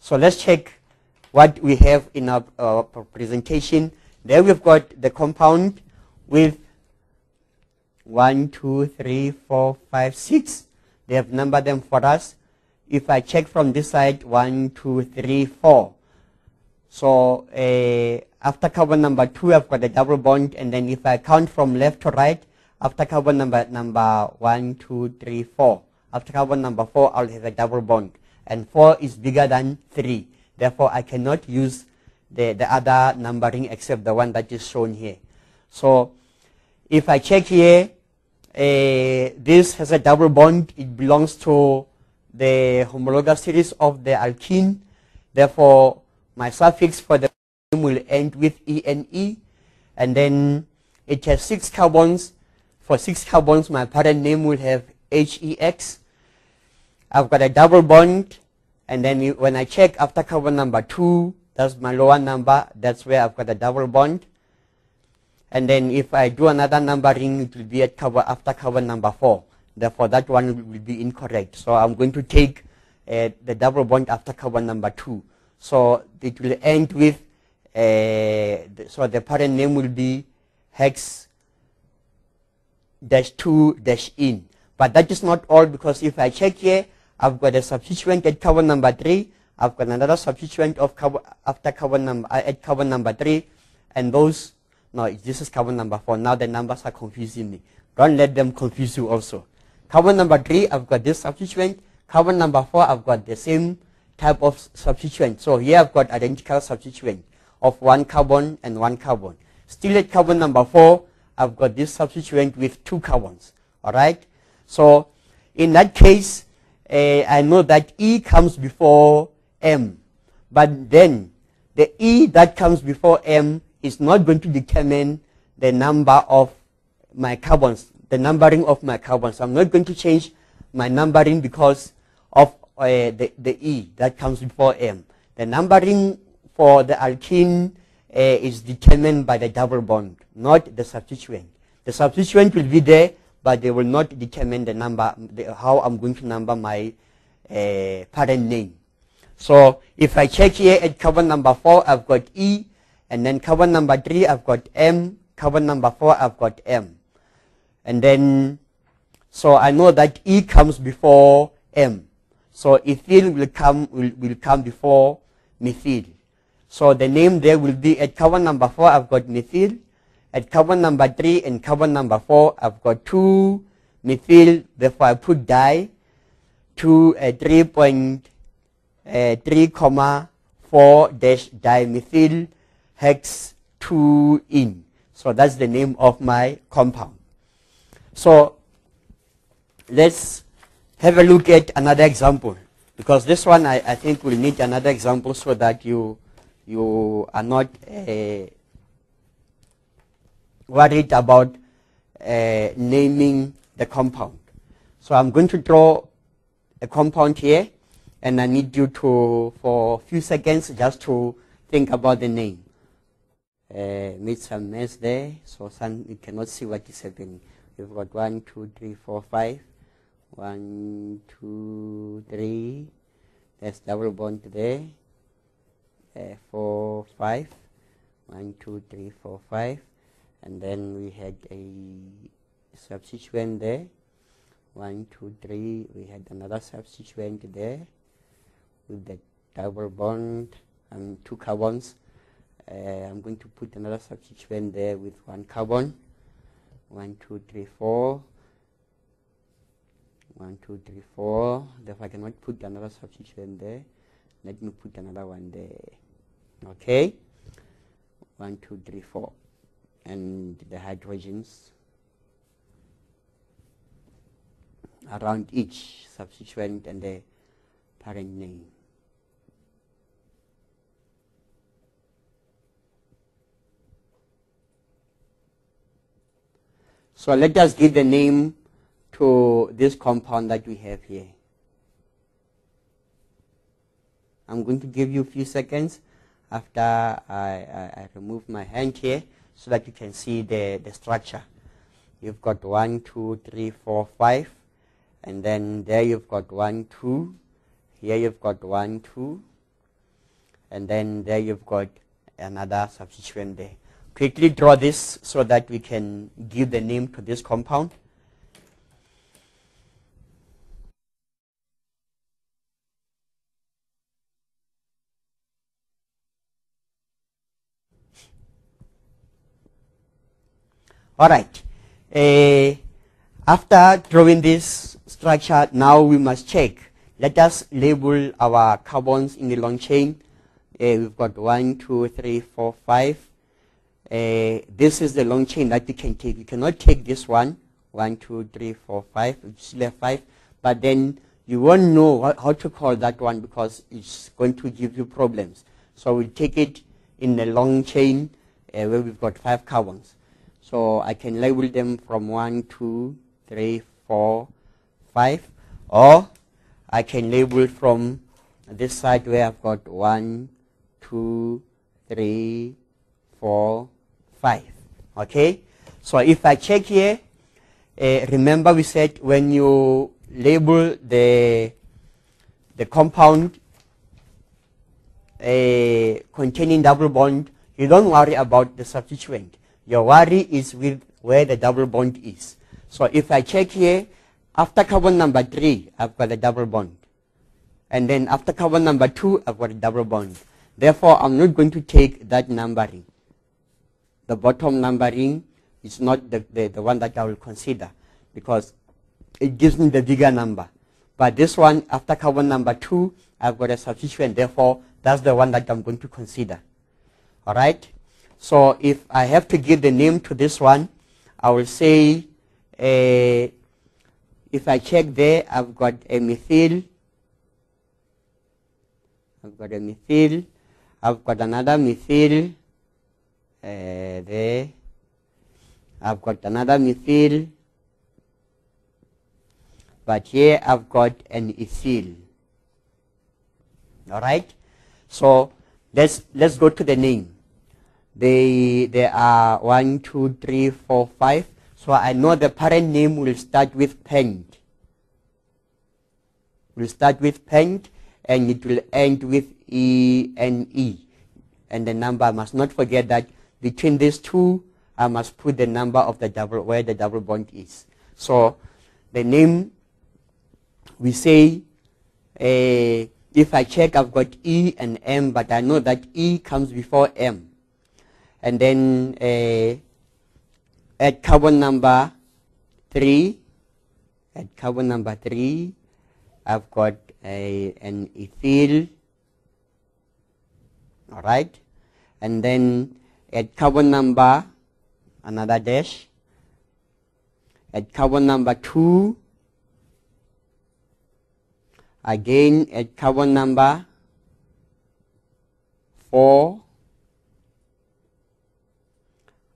So let's check what we have in our, our presentation. There we've got the compound with 1, 2, 3, 4, 5, 6. They have numbered them for us. If I check from this side, 1, 2, 3, 4. So uh, after carbon number 2, I've got a double bond. And then if I count from left to right, after carbon number, number 1, 2, 3, 4. After carbon number 4, I'll have a double bond. And 4 is bigger than 3. Therefore, I cannot use the, the other numbering except the one that is shown here. So if I check here, uh, this has a double bond. It belongs to the homologous series of the alkene. Therefore, my suffix for the name will end with ENE. And then it has six carbons. For six carbons, my parent name will have HEX. I've got a double bond. And then when I check after carbon number 2, that's my lower number. That's where I've got a double bond. And then if I do another numbering, it will be at cover after carbon number 4. Therefore, that one will be incorrect. So I'm going to take uh, the double bond after carbon number 2. So it will end with, uh, the, so the parent name will be hex dash 2 dash in. But that is not all because if I check here, I've got a substituent at carbon number 3. I've got another substituent of carbon, after carbon number, uh, at carbon number 3. And those no, this is carbon number 4. Now the numbers are confusing me. Don't let them confuse you also. Carbon number 3, I've got this substituent. Carbon number 4, I've got the same type of substituent. So here I've got identical substituent of one carbon and one carbon. Still at carbon number 4, I've got this substituent with two carbons. Alright? So in that case, uh, I know that E comes before M. But then the E that comes before M is not going to determine the number of my carbons, the numbering of my carbons. I'm not going to change my numbering because of uh, the, the E that comes before M. The numbering for the alkene uh, is determined by the double bond, not the substituent. The substituent will be there, but they will not determine the number, the, how I'm going to number my uh, parent name. So if I check here at carbon number 4, I've got E, and then carbon number 3, I've got M. Carbon number 4, I've got M. And then, so I know that E comes before M. So ethyl will come, will, will come before methyl. So the name there will be at carbon number 4, I've got methyl. At carbon number 3 and carbon number 4, I've got 2 methyl. Therefore, I put di to a 3.3 uh, comma 4 dash dimethyl hex 2 in. So that's the name of my compound. So let's have a look at another example because this one I, I think will need another example so that you you are not uh, worried about uh, naming the compound. So I'm going to draw a compound here and I need you to for a few seconds just to think about the name uh, made some mess there, so some you cannot see what is happening. We've got one, two, three, four, five. One, two, three. There's double bond there. Uh, four, five. One, two, three, four, five. And then we had a substituent there. One, two, three. We had another substituent there with the double bond and two carbons. Uh, I'm going to put another substituent there with one carbon. One, two, three, four. One, two, three, four. Therefore, I cannot put another substituent there. Let me put another one there. Okay? One, two, three, four. And the hydrogens around each substituent and the parent name. So let us give the name to this compound that we have here. I'm going to give you a few seconds after I, I, I, remove my hand here so that you can see the, the structure. You've got one, two, three, four, five, and then there you've got one, two. Here you've got one, two, and then there you've got another substituent there. Quickly draw this so that we can give the name to this compound. All right. Uh, after drawing this structure, now we must check. Let us label our carbons in the long chain. Uh, we've got one, two, three, four, five. Uh, this is the long chain that we can take. We cannot take this one. One, two, three, four, five. We still have five. But then you won't know what, how to call that one because it's going to give you problems. So we'll take it in the long chain uh, where we've got five carbons. So I can label them from 1, 2, 3, 4, 5. Or I can label from this side where I've got 1, 2, 3, 4, 5. Okay? So if I check here, uh, remember we said when you label the, the compound uh, containing double bond, you don't worry about the substituent. Your worry is with where the double bond is. So if I check here, after carbon number 3, I've got a double bond. And then after carbon number 2, I've got a double bond. Therefore, I'm not going to take that numbering. The bottom numbering is not the, the, the one that I will consider because it gives me the bigger number. But this one, after carbon number 2, I've got a substituent. Therefore, that's the one that I'm going to consider. All right? So if I have to give the name to this one, I will say, uh, if I check there, I've got a methyl. I've got a methyl. I've got another methyl uh, there. I've got another methyl. But here I've got an ethyl. All right. So let's let's go to the name. They, there are one, two, three, four, five. So I know the parent name will start with pent. Will start with pent and it will end with E N E. And the number, I must not forget that between these two, I must put the number of the double, where the double bond is. So the name, we say, uh, if I check, I've got E and M, but I know that E comes before M and then uh, at carbon number 3 at carbon number 3 I've got a, an ethyl. All right. And then at carbon number another dash. At carbon number 2 again at carbon number 4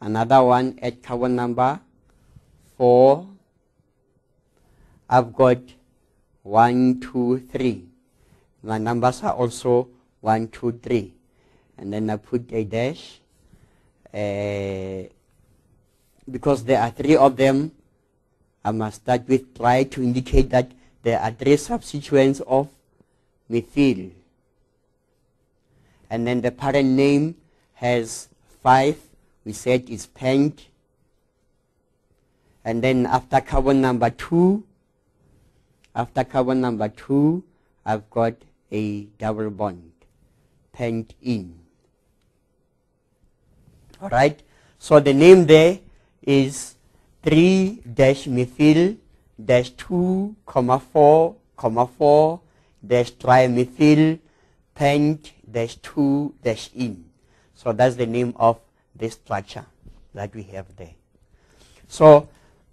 another one at carbon number 4. I've got 1, 2, 3. My numbers are also 1, 2, 3. And then I put a dash. Uh, because there are three of them, I must start with try to indicate that there are three substituents of methyl. And then the parent name has five we said is pent. And then after carbon number 2, after carbon number 2, I've got a double bond, pent in. All right. So the name there is 3 dash methyl dash 2 comma 4 comma 4 dash trimethyl pent dash 2 dash in. So that's the name of this structure that we have there. So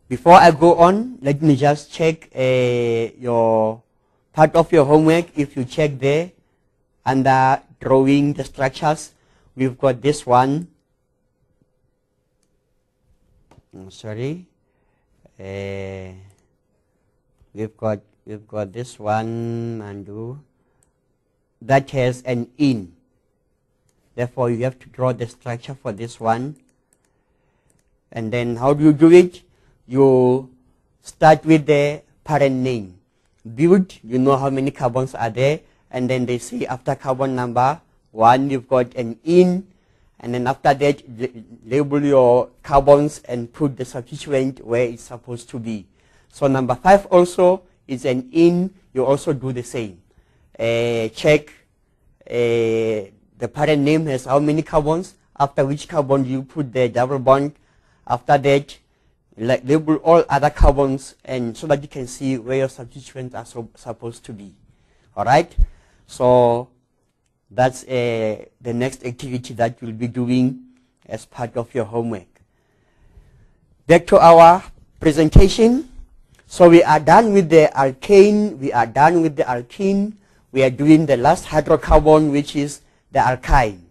before I go on, let me just check uh, your part of your homework. If you check there under drawing the structures, we've got this one. I'm sorry. Uh, we've got we've got this one and that has an in Therefore, you have to draw the structure for this one. And then how do you do it? You start with the parent name. Build, you know how many carbons are there. And then they say after carbon number One, you've got an in, and then after that, label your carbons and put the substituent where it's supposed to be. So number five also is an in, you also do the same. Uh, check uh, the parent name has how many carbons, after which carbon you put the double bond. After that, like label all other carbons and so that you can see where your substituents are so, supposed to be. All right. So that's uh, the next activity that you'll be doing as part of your homework. Back to our presentation. So we are done with the alkane, we are done with the alkene, we are doing the last hydrocarbon which is the alkyne.